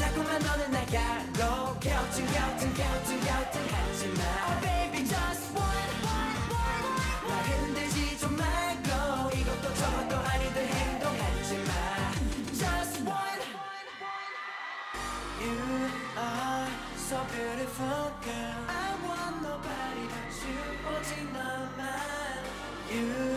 자꾸만 너는 나가고 갸우뚱 갸우뚱 갸우뚱 갸우뚱 하지마 Oh baby just one 나 흔들지 좀 말고 이것도 저것도 아니듯 행동하지마 Just one You are so beautiful girl I want nobody but you 오직 너만 You